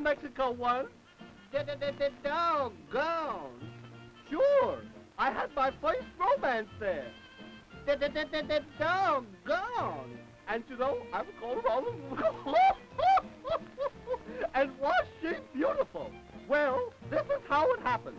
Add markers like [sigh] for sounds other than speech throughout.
America once. Doggone. Sure, I had my first romance there. Doggone. And you know, I'm going all [laughs] And was she beautiful? Well, this is how it happened.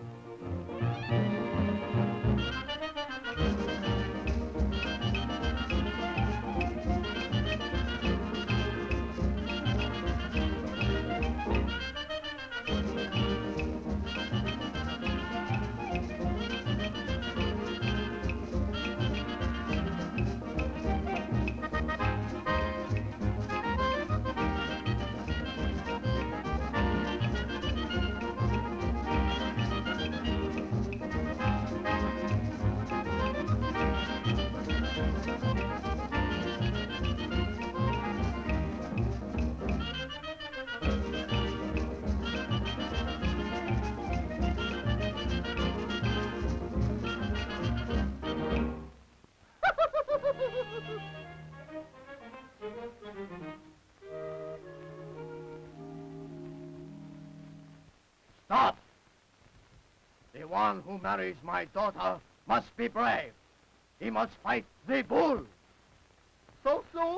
One who marries my daughter must be brave. He must fight the bull. So soon?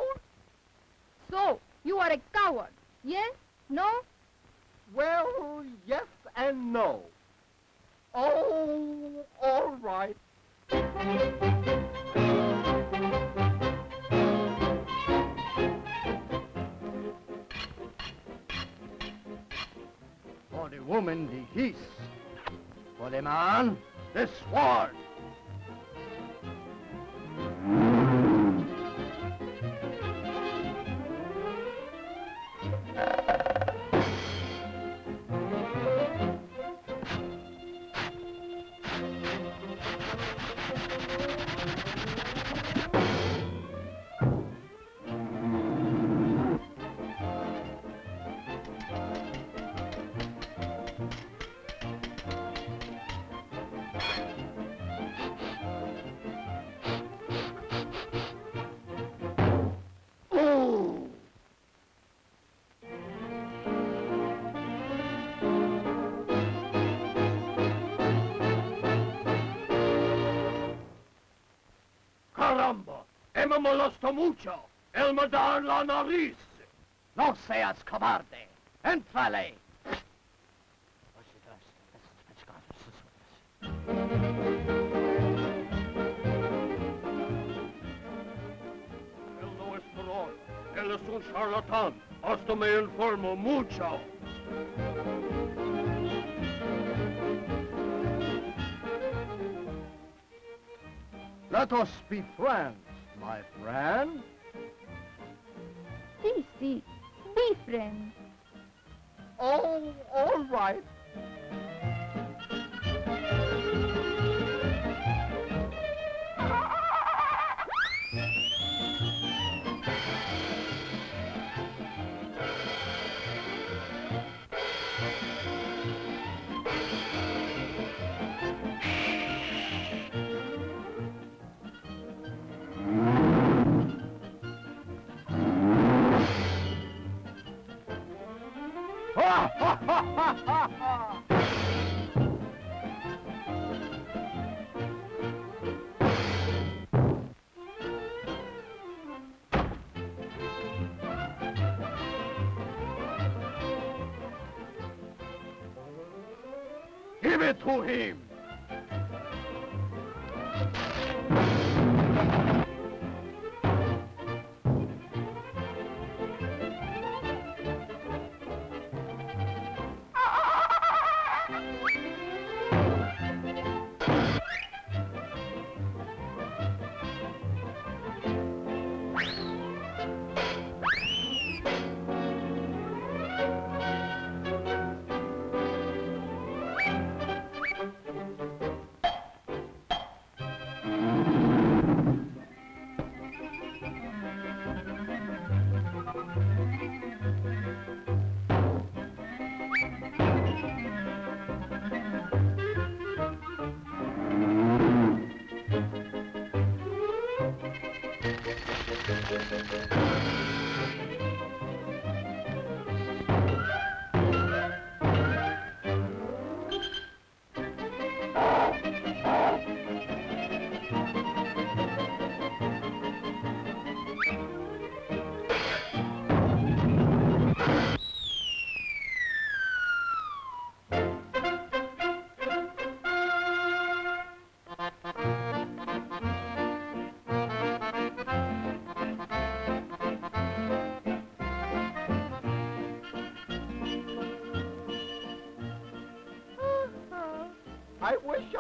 So, you are a coward. Yes? No? Well, yes and no. Oh, all right. For the woman, the geese. For the man, the sword. Caramba! Hemos molestado mucho. El me da en la nariz. No seas cobarde. Entrale. Él no es hoy. Él es un charlatán. Hasta me informo mucho. Let us be friends, my friend. Sí, sí. Be friends. Oh, all right. [laughs] Give it to him.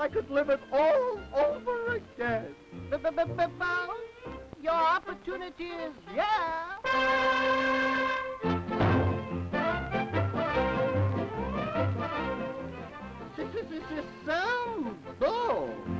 I could live it all over again. Your opportunity is yeah. Sound bull.